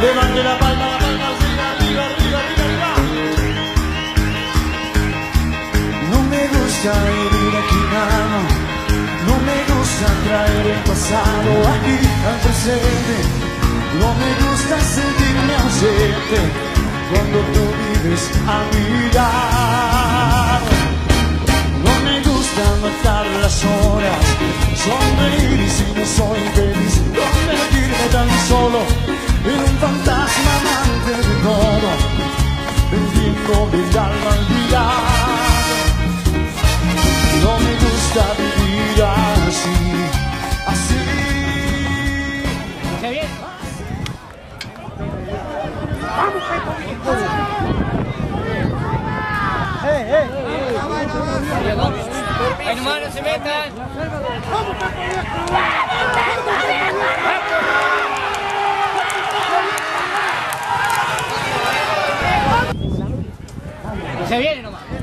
Levante la palma, la palma, arriba, arriba, arriba, arriba, arriba. No me gusta vivir aquí mano, no me gusta traer el pasado aquí al presente. No me gusta sentirme ausente cuando tú vives a mi lado. No me gusta matar las horas, sonreír y si no soy feliz, gusta vivir así, así. Se viene. Ahí nomás no se metan. Se viene nomás.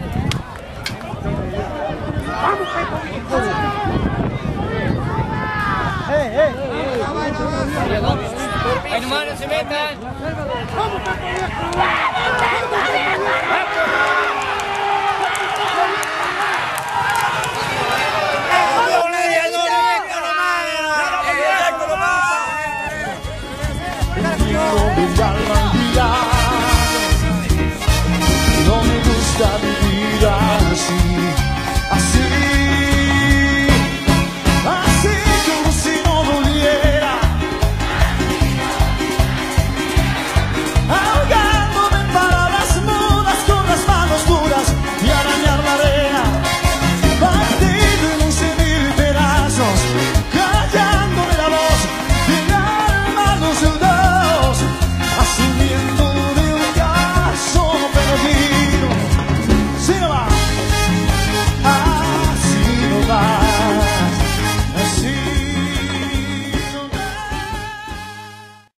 No se metan. No me gusta vivir así.